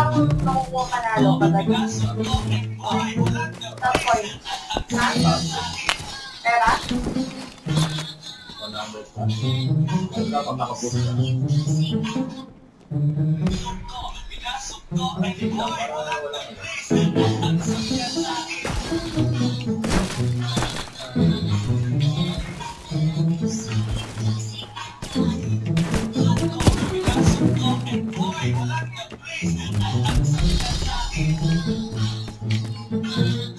Parang nakukuha panalo ka ba? Tapoy. Ha? Pera? Dapat nakabuti ka. Pinasok ko, ay di mo ay wala na. Thank you.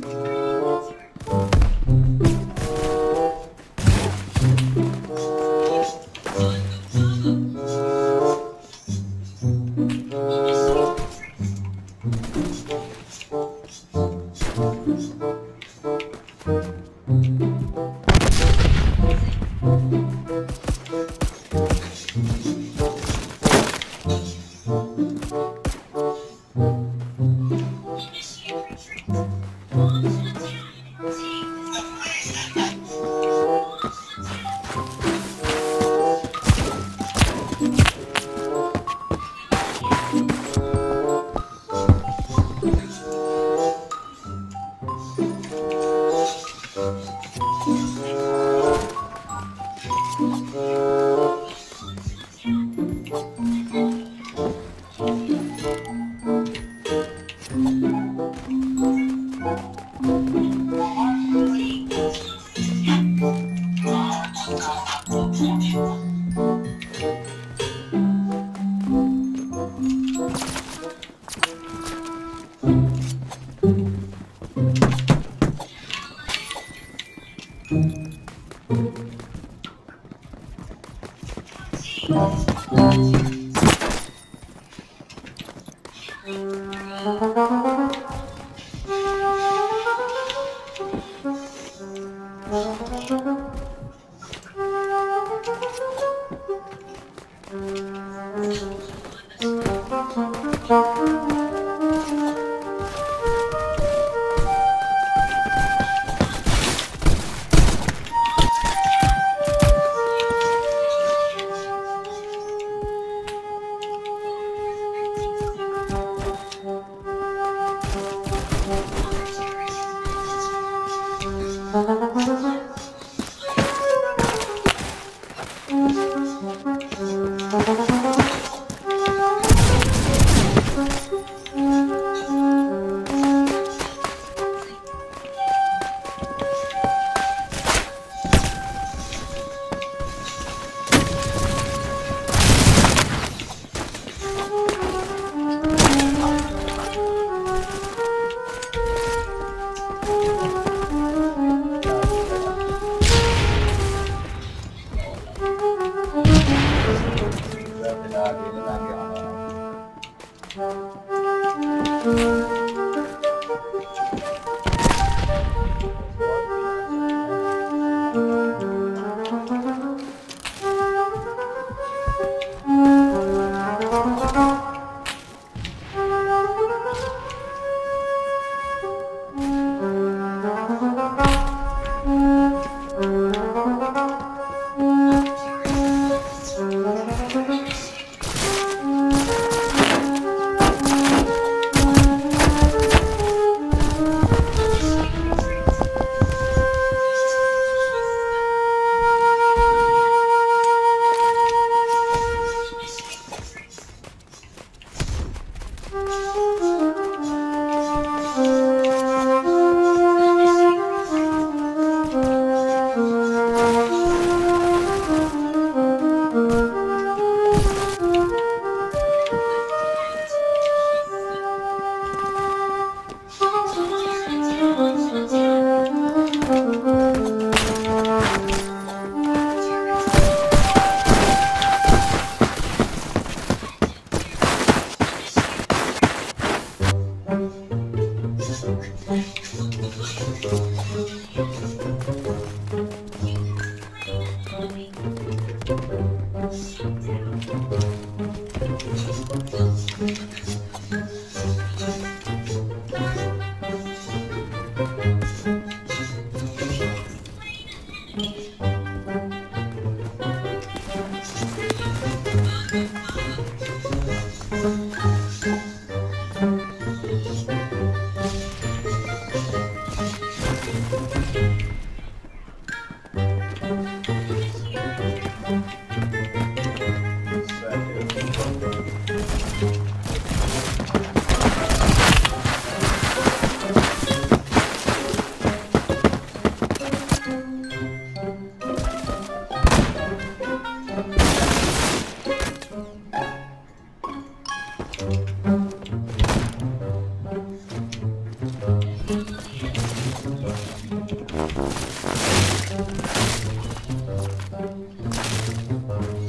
嗯。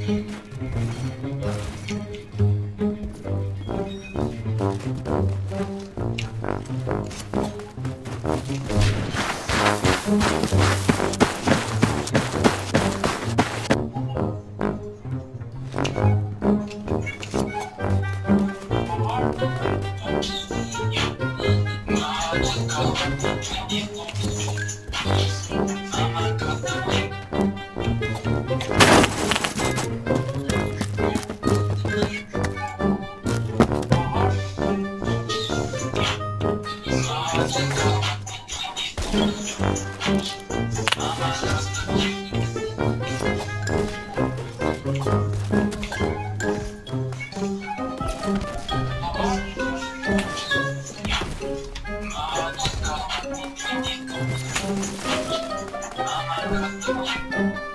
Mm-hmm. 怎么样？